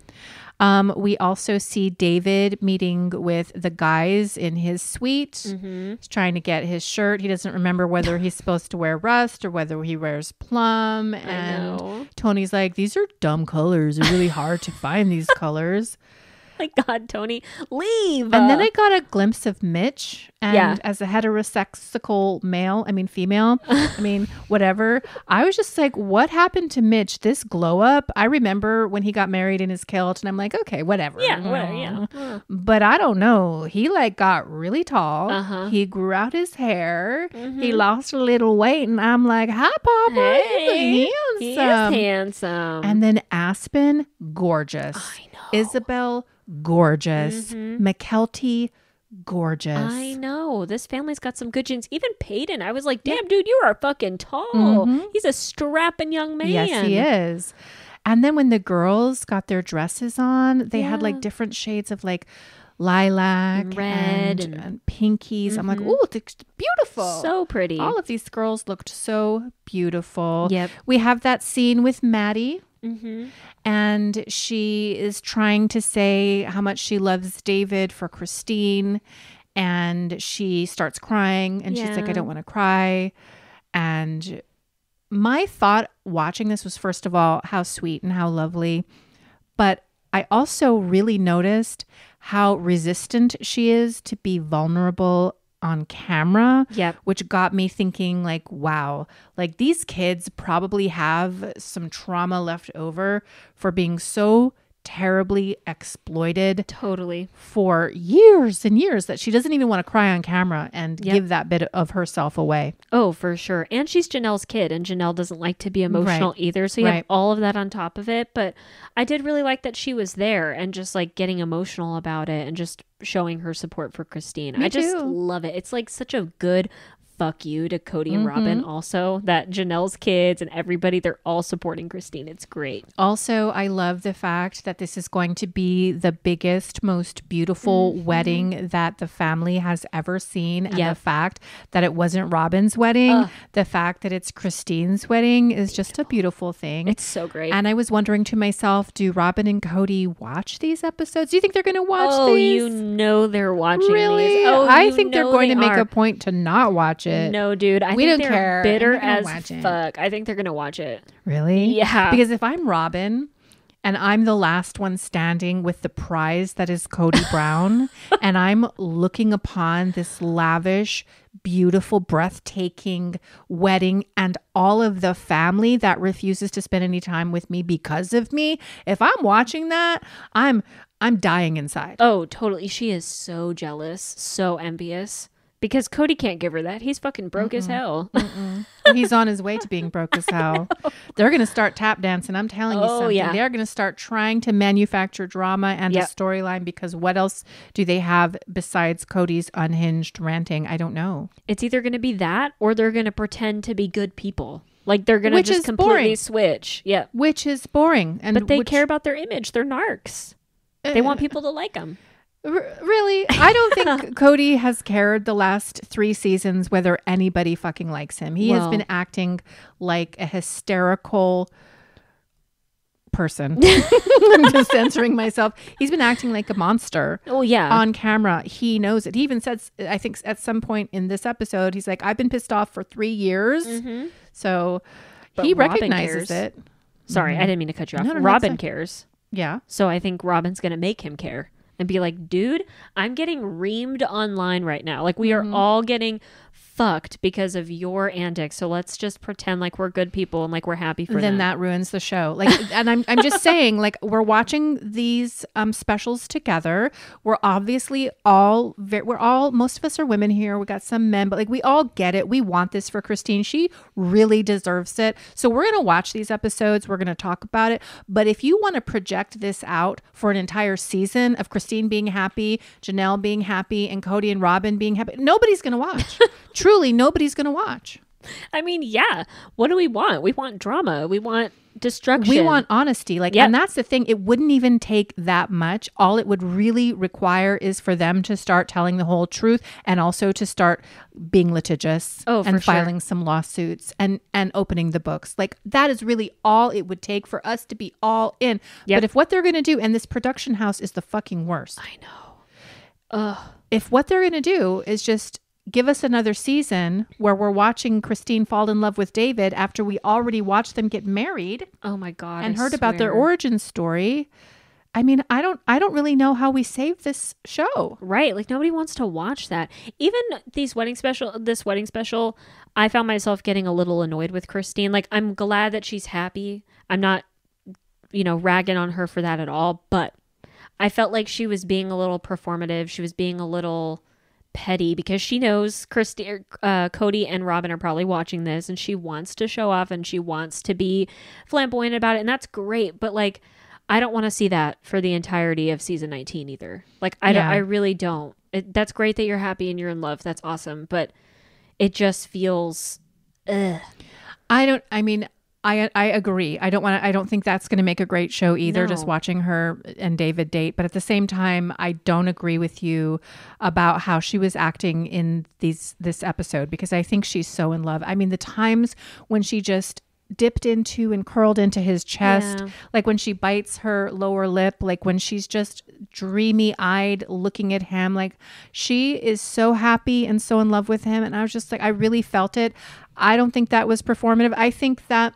Um, we also see David meeting with the guys in his suite. Mm-hmm. He's trying to get his shirt. He doesn't remember whether he's supposed to wear rust or whether he wears plum. And. Tony's like, these are dumb colors. They're really hard to find these colors. Like, God, Tony, leave. And then I got a glimpse of Mitch. And Yeah. as a heterosexual male, I mean, female, I mean, whatever, I was just like, what happened to Mitch? This glow up? I remember when he got married in his kilt, and I'm like, okay, whatever. yeah, whatever, yeah. But I don't know. He like got really tall. Uh-huh. He grew out his hair. He Mhm. He lost a little weight. And I'm like, hi, Papa. Hey, He's He is handsome. handsome. And then Aspen, gorgeous. I know. Ysabel, gorgeous. Mhm. Mykelti, gorgeous. I know. This family's got some good genes. Even Paedon, I was like, damn, dude, you are fucking tall. Mhm. He's a strapping young man. Yes, he is. And then when the girls got their dresses on, they had like different shades of like lilac, red and, and- pinkies. I'm like, oh, it's beautiful. So pretty. All of these girls looked so beautiful. Yep. We have that scene with Maddie, Mm-hmm. and she is trying to say how much she loves David for Christine. And she starts crying, and she's like, I don't want to cry. And my thought watching this was, first of all, how sweet and how lovely. But I also really noticed how resistant she is to be vulnerable on camera Yep. which got me thinking like wow like these kids probably have some trauma left over for being so terribly exploited Totally. for years and years that she doesn't even want to cry on camera and Yep. give that bit of herself away Oh, for sure. And she's Janelle's kid, and Janelle doesn't like to be emotional Right. either. So you have all of that on top of it. But I did really like that she was there and just like getting emotional about it and just showing her support for Christine. Me I just too. love it. It's like such a good fuck you to Kody and Mm-hmm. Robyn also that Janelle's kids and everybody they're all supporting Christine. It's great. Also, I love the fact that this is going to be the biggest, most beautiful wedding that the family has ever seen. And Yep. the fact that it wasn't Robyn's wedding, the fact that it's Christine's wedding is just a beautiful thing. It's so great. and I was wondering to myself, do Robyn and Kody watch these episodes? Do you think they're going to watch oh, these? you know they're watching really? these. Oh, I think they're going they to make are. a point to not watch it. No, dude. I We think don't they're care. bitter as watch it. fuck. I think they're gonna watch it. Really? Yeah. Because if I'm Robyn and I'm the last one standing with the prize that is Kody Brown, and I'm looking upon this lavish, beautiful, breathtaking wedding and all of the family that refuses to spend any time with me because of me, if I'm watching that, I'm I'm dying inside. Oh, totally. She is so jealous, so envious. Because Kody can't give her that. He's fucking broke as hell. He's on his way to being broke as hell. They're going to start tap dancing. I'm telling you Oh, something. yeah. They're going to start trying to manufacture drama and Yep. a storyline because what else do they have besides Kody's unhinged ranting? I don't know. It's either going to be that or they're going to pretend to be good people. Like they're going to Which just is completely boring. switch. Yeah. Which is boring. And But they which- care about their image. They're narcs. Uh, they want people to like them. R- really? I don't think Kody has cared the last three seasons whether anybody fucking likes him. He has Well- been acting like a hysterical person. I'm just censoring myself. He's been acting like a monster. Oh, yeah. on camera. He knows it. He even says, I think at some point in this episode, he's like, I've been pissed off for three years. So Mm-hmm. But he Robyn recognizes cares. it. Sorry, I didn't mean to cut you off. Mm-hmm. No, no, Robyn cares. Yeah. So I think Robyn's going to make him care and be like, dude, I'm getting reamed online right now. Like, we Mm-hmm. are all getting fucked because of your antics. So let's just pretend like we're good people and like we're happy for then them. Then that ruins the show. Like, and I'm I'm just saying, like, we're watching these um specials together. We're obviously all very, we're all most of us are women here. We got some men, but like we all get it. We want this for Christine. She really deserves it. So we're gonna watch these episodes. We're gonna talk about it. But if you want to project this out for an entire season of Christine being happy, Janelle being happy, and Kody and Robyn being happy, nobody's gonna watch. Truly, nobody's gonna watch. I mean, yeah. What do we want? We want drama. We want destruction. We want honesty. Like, Yep. and that's the thing. It wouldn't even take that much. All it would really require is for them to start telling the whole truth and also to start being litigious Oh, and sure. filing some lawsuits and and opening the books. Like that is really all it would take for us to be all in. Yep. But if what they're going to do and this production house is the fucking worst. I know. Ugh. If what they're going to do is just give us another season where we're watching Christine fall in love with David after we already watched them get married, Oh my god. and I heard about their origin story i mean i don't i don't really know how we save this show Right. Like nobody wants to watch that. Even these wedding special this wedding special, I found myself getting a little annoyed with Christine. Like I'm glad that she's happy. I'm not you know, ragging on her for that at all, but I felt like she was being a little performative. She was being a little petty because she knows Christy, uh, Kody and Robyn are probably watching this and she wants to show off and she wants to be flamboyant about it. And that's great. But like, I don't want to see that for the entirety of season 19 either. Like, I, don't, Yeah. I really don't. It, that's great that you're happy and you're in love. That's awesome. But it just feels, ugh. i don't i mean I, I agree. I don't want to. I don't think that's going to make a great show either. Just watching her and David date, but at the same time, I don't agree with you about how she was acting in these this episode because I think she's so in love. I mean, the times when she just dipped into and curled into his chest, Yeah. like when she bites her lower lip, like when she's just dreamy eyed looking at him, like she is so happy and so in love with him. And I was just like, I really felt it. I don't think that was performative. I think that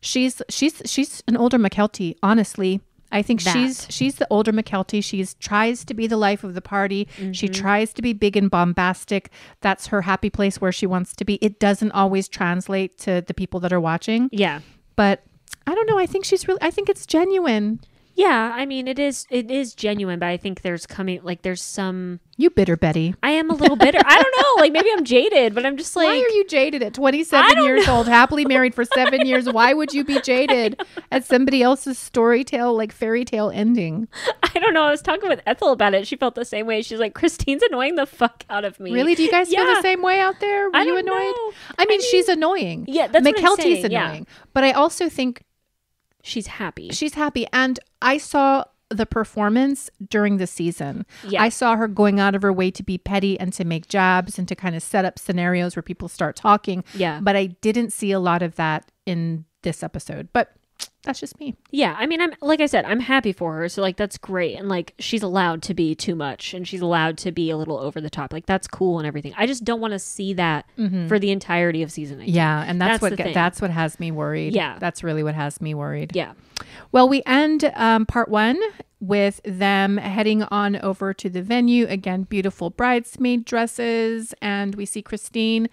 she's she's she's an older Mykelti, honestly. I think that. she's she's the older Mykelti. She's tries to be the life of the party. She Mm-hmm. tries to be big and bombastic. That's her happy place where she wants to be. It doesn't always translate to the people that are watching, Yeah. but I don't know. I think she's really. I think it's genuine. Yeah, I mean it is it is genuine, but I think there's coming like there's some You bitter Betty. I am a little bitter. I don't know, like maybe I'm jaded, but I'm just like Why are you jaded at 27 don't years old, happily married for seven years? Why would you be jaded at somebody else's story tale, like fairy tale ending? I don't know. I was talking with Ethel about it. She felt the same way. She's like, Christine's annoying the fuck out of me. Really? Do you guys feel the same way out there? Were I you annoyed? know. I mean, she's annoying. Yeah, that's what I'm Mykelti's saying, yeah. annoying. But I also think She's happy. she's happy. And I saw the performance during the season. Yeah. I saw her going out of her way to be petty and to make jabs and to kind of set up scenarios where people start talking. Yeah. But I didn't see a lot of that in this episode. But that's just me. Yeah, I mean, I'm like I said, I'm happy for her. So like that's great, and like she's allowed to be too much, and she's allowed to be a little over the top. Like that's cool and everything. I just don't want to see that for the entirety of season 19. Yeah, and that's, That's what that's what has me worried. Yeah. that's really what has me worried. Yeah. Well, we end um, part one with them heading on over to the venue again. Beautiful bridesmaid dresses, and we see Christine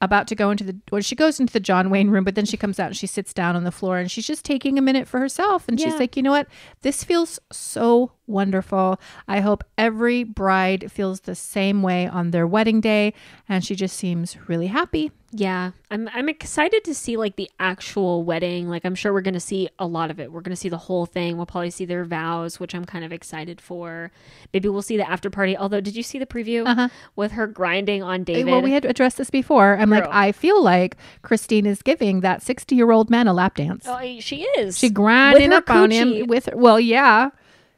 about to go into the. Well, she goes into the John Wayne room, but then she comes out and she sits down on the floor and she's just taking a minute for herself. And she's like, you know what? This feels so wonderful. I hope every bride feels the same way on their wedding day. And she just seems really happy. Yeah, I'm I'm excited to see like the actual wedding. Like I'm sure we're going to see a lot of it. We're going to see the whole thing. We'll probably see their vows, which I'm kind of excited for. Maybe we'll see the after party. Although, did you see the preview Uh-huh. with her grinding on David? Well, we had addressed this before. I'm like, I feel like Christine is giving that 60 year old man a lap dance. oh, she is. She grinding up on him with her. Well, yeah.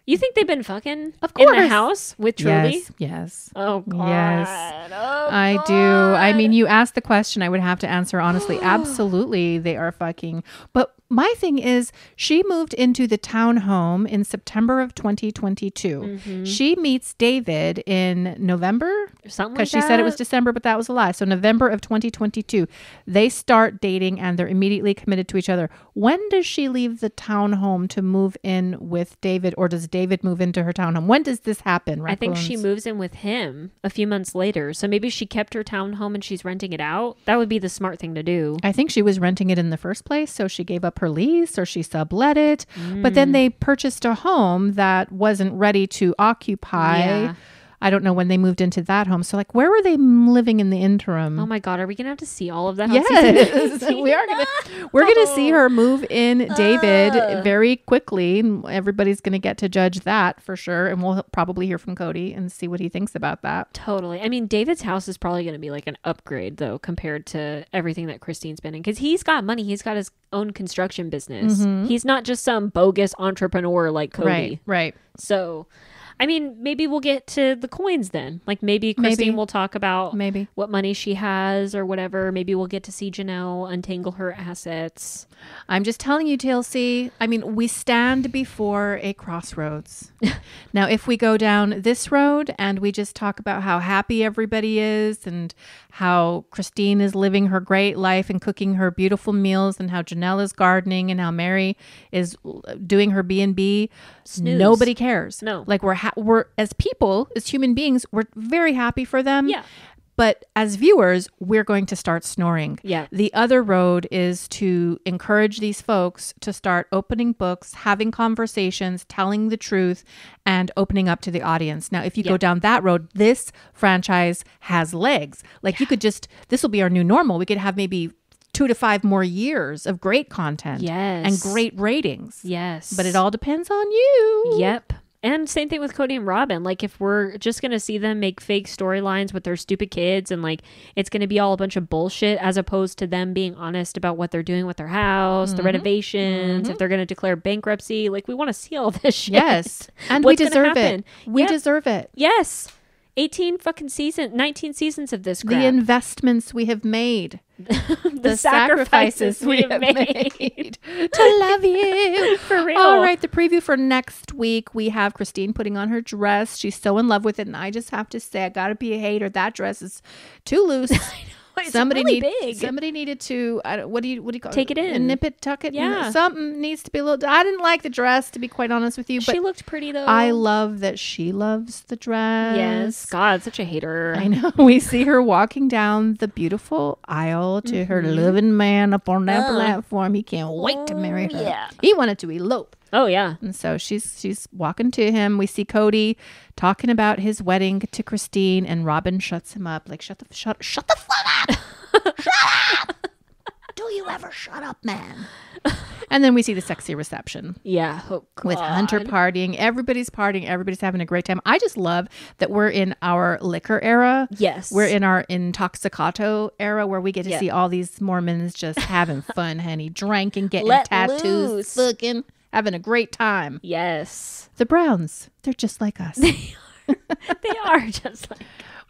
You think they've been fucking Of course. in the house with Truly? Yes. Yes. Oh god. Yes. Oh, I do. I mean, you asked the question, I would have to answer honestly. Absolutely, they are fucking. But my thing is, she moved into the townhome in September of 2022. Mm-hmm. She meets David in November something because like she said it was? December, but that was a lie. So November of 2022, they start dating and they're immediately committed to each other. When does she leave the townhome to move in with David, or does David move into her townhome? When does this happen? I think she moves in with him a few months later. So maybe she kept her townhome and she's renting it out. That would be the smart thing to do. I think she was renting it in the first place, so she gave up her lease or she sublet it. But Mm. then they purchased a home that wasn't ready to occupy. Yeah. I don't know when they moved into that home. So, like, where were they living in the interim? Oh my god, are we gonna have to see all of that? Yes, we are gonna we're gonna see her move in David Ugh. very quickly. Everybody's gonna get to judge that for sure, and we'll probably hear from Kody and see what he thinks about that. Totally. I mean, David's house is probably going to be like an upgrade, though, compared to everything that Christine's been in. Because he's got money. He's got his own construction business. Mm-hmm. He's not just some bogus entrepreneur like Kody. Right, right. So, I mean, maybe we'll get to the coins then. Like maybe Christine Maybe. will talk about Maybe. what money she has or whatever. Maybe we'll get to see Janelle untangle her assets. I'm just telling you, TLC. I mean, we stand before a crossroads. now, if we go down this road and we just talk about how happy everybody is and how Christine is living her great life and cooking her beautiful meals and how Janelle is gardening and how Meri is doing her B&B, Snooze. nobody cares. No. Like we're ha- we're as people, as human beings, we're very happy for them. Yeah. But as viewers, we're going to start snoring. Yeah. The other road is to encourage these folks to start opening books, having conversations, telling the truth, and opening up to the audience. Now, if you Yeah. go down that road, this franchise has legs. Like you could just, this will be our new normal. We could have maybe two to five more years of great content Yes. and great ratings. Yes. But it all depends on you. Yep. And same thing with Kody and Robyn. Like, if we're just going to see them make fake storylines with their stupid kids and like it's going to be all a bunch of bullshit as opposed to them being honest about what they're doing with their house, Mm-hmm. the renovations, if they're going to declare bankruptcy. Like, we want to see all this shit. Yes. And What's we deserve it. We Yep. deserve it. Yes. 18 fucking season, 19 seasons of this The investments we have made. the, sacrifices we have made. to love you. For real. All right, the preview for next week we have Christine putting on her dress. She's so in love with it, and I just have to say, I gotta be a hater. That dress is too loose. It's somebody really need, big. Somebody needed to. I don't, what do you what do you call Take it in. nip it, tuck it. Yeah. something needs to be a little. I didn't like the dress to be quite honest with you, but she looked pretty though. I love that she loves the dress. yes. God, such a hater. I know. We see her walking down the beautiful aisle to her loving man up on that Uh. platform. He can't wait to marry Oh, her. yeah. He wanted to elope. Oh yeah. And so she's she's walking to him. We see Kody talking about his wedding to Christine, and Robyn shuts him up. Like, shut the shut shut the fuck up! Shut up! Do you ever shut up, man? and then we see the sexy reception Yeah. Oh, with Hunter partying. Everybody's partying. Everybody's having a great time. I just love that we're in our liquor era. Yes. We're in our intoxicato era where we get to Yeah. see all these Mormons just having fun, honey, drinking, getting Let tattoos, loose. fucking, having a great time. Yes. The Browns, they're just like us. They are they are just like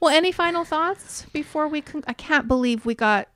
well, any final thoughts before we? Con- I can't believe we got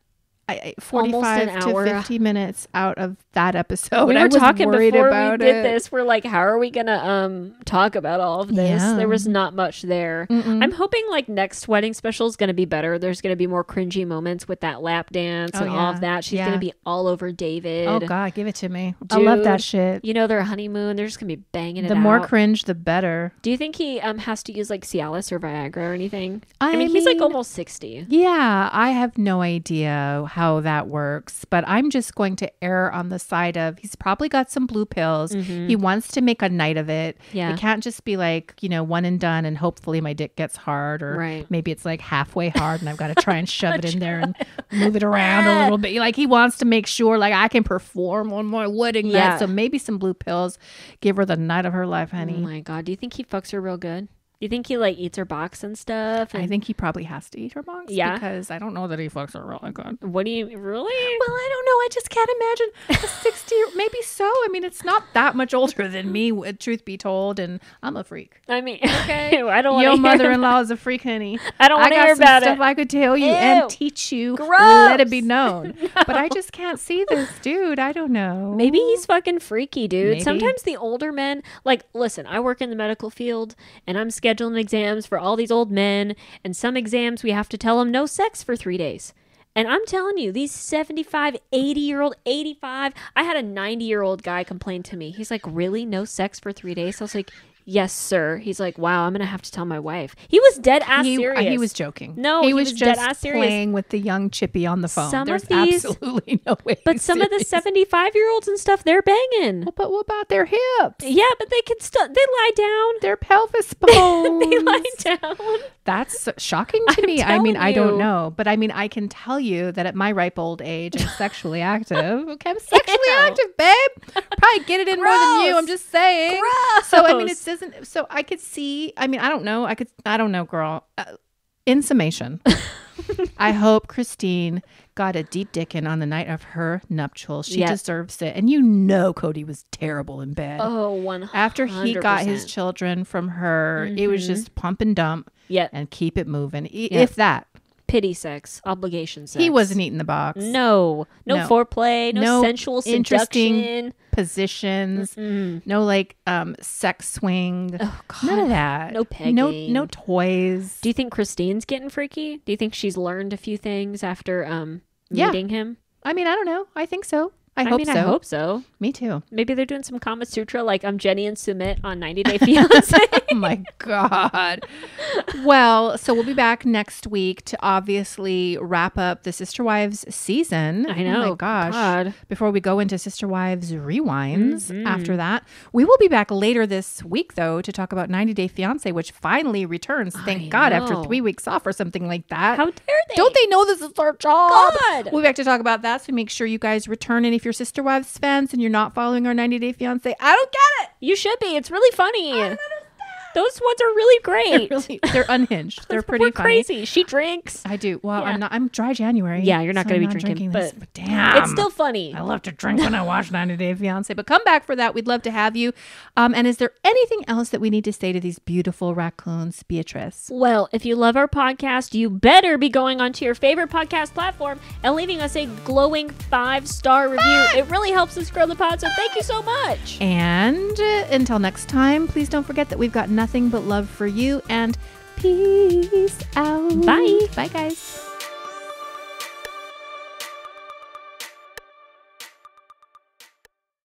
I, I- forty-five to hour. fifty minutes out of that episode. we I were was talking worried before we did it. this. We're like, how are we gonna um talk about all of this? Yeah. There was not much there. Mm-mm. I'm hoping like next wedding special is gonna be better. There's gonna be more cringy moments with that lap dance Oh, and all of that. She's Yeah. gonna be all over David. Oh God, give it to me. I love that shit. You know their honeymoon. They're just gonna be banging it The more cringe, the better. Do you think he um has to use like Cialis or Viagra or anything? I, I, mean, he's like almost sixty. Yeah, I have no idea how that works, but I'm just going to err on the side of he's probably got some blue pills. He wants to make a night of it. Mm-hmm. Yeah. It can't just be like, you know, one and done and hopefully my dick gets hard or Right. maybe it's like halfway hard and I've got to try and shove it in there and move it around a little bit. Like he wants to make sure like I can perform on my wedding Yeah. night. So maybe some blue pills give her the night of her life, honey. Oh my god. Do you think he fucks her real good? You think he like eats her box and stuff? I think he probably has to eat her box Yeah. because I don't know that he fucks her really good. what do you really? Well, I don't know. I just can't imagine a 60 maybe so. I mean, it's not that much older than me, truth be told, and I'm a freak. I mean, okay. I don't Your mother-in-law is a freak, honey. I don't want to hear some about stuff it. I could tell you Ew. and teach you. Gross. Let it be known. But I just can't see this dude. I don't know. Maybe he's fucking freaky, dude. Maybe. Sometimes the older men, like, listen, I work in the medical field and I'm scheduling exams for all these old men, and some exams we have to tell them no sex for three days. And I'm telling you, these 75, 80 year old, 85, I had a 90 year old guy complain to me. He's like, Really? No sex for three days? I was like, Yes, sir. He's like, Wow, I'm going to have to tell my wife. He was dead ass he, uh, serious. he was joking. No, he, he was, was dead just ass serious. playing with the young chippy on the phone. Some There's of these- absolutely no way. But some of the 75 year olds and stuff, they're banging. Well, but what about their hips? Yeah, but they can still, they lie down. Their pelvis bones. they lie down. That's shocking to I'm me. I mean, telling I don't know, but I mean, I can tell you that at my ripe old age, I'm sexually active. Okay, I'm sexually Ew. active, babe. Probably get it in more than you. I'm just saying. Gross. So I mean, it Gross. Doesn't. So I could see. I mean, I don't know. I could. I don't know, girl. Uh, in summation, I hope Christine got a deep dickin on the night of her nuptials. She Yeah. deserves it, and you know, Kody was terrible in bed. Oh, one After he got his children from her, it was Mhm. just pump and dump yeah and keep it moving. If that, pity sex, obligation sex. he wasn't eating the box. No, no, No. foreplay, no, No sensual interesting seduction. Positions, Mm. no like um sex swing, Oh God. none of that. No no pegging. no no toys. Do you think Christine's getting freaky? Do you think she's learned a few things after um Yeah. meeting him? I mean, I don't know. I think so. I, I hope mean, so. I hope so. Me too. Maybe they're doing some Kama Sutra like I'm Jenny and Sumit on 90 Day Fiance. oh my god. Well, so we'll be back next week to obviously wrap up the Sister Wives season. I know. Oh my gosh. God. Before we go into Sister Wives rewinds Mhm. after that. We will be back later this week though to talk about 90 Day Fiance which finally returns. Thank I God after 3 weeks off or something like that. How dare they? Don't they know this is our job? God. We'll be back to talk about that. So make sure you guys return. And if you're Sister Wives fans and you're not following our 90 Day Fiance, I don't get it. You should be. It's really funny. Those ones are really great. They're really, they're unhinged. They're pretty funny. crazy. She drinks. I do. Well, Yeah. I'm not. I'm dry January. Yeah, you're not so gonna I'm be drinking, this, but damn, it's still funny. I love to drink when I watch 90 Day Fiance. But come back for that. We'd love to have you. Um, and is there anything else that we need to say to these beautiful raccoons, Beatrice? Well, if you love our podcast, you better be going onto your favorite podcast platform and leaving us a glowing five star review. It really helps us grow the pod. So thank you so much. And uh, until next time, please don't forget that we've got nothing but love for you. And peace out. Bye. Bye, guys.